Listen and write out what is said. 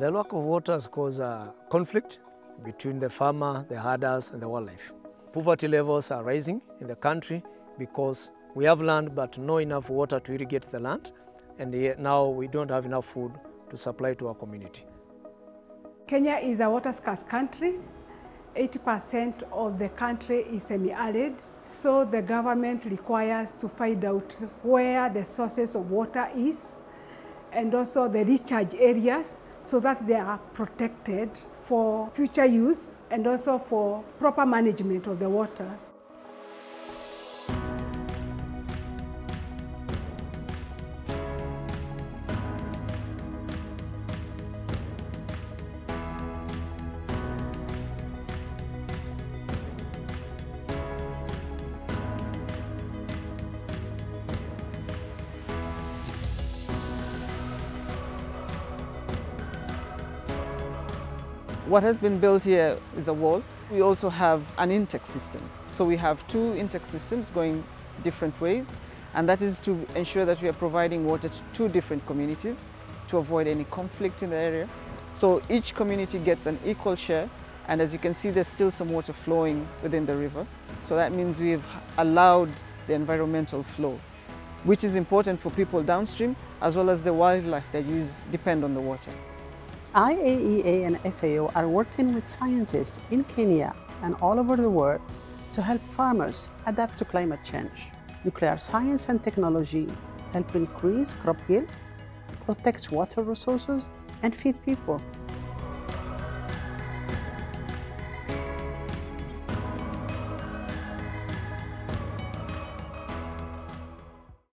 The lack of water has caused a conflict between the farmer, the herders, and the wildlife. Poverty levels are rising in the country because we have land but no enough water to irrigate the land, and now we don't have enough food to supply to our community. Kenya is a water scarce country. 80% of the country is semi-arid, so the government requires to find out where the sources of water is and also the recharge areas so that they are protected for future use and also for proper management of the waters. What has been built here is a wall. We also have an intake system. So we have two intake systems going different ways, and that is to ensure that we are providing water to two different communities to avoid any conflict in the area. So each community gets an equal share, and as you can see, there's still some water flowing within the river. So that means we've allowed the environmental flow, which is important for people downstream, as well as the wildlife that use, depend on the water. IAEA and FAO are working with scientists in Kenya and all over the world to help farmers adapt to climate change. Nuclear science and technology help increase crop yield, protect water resources, and feed people.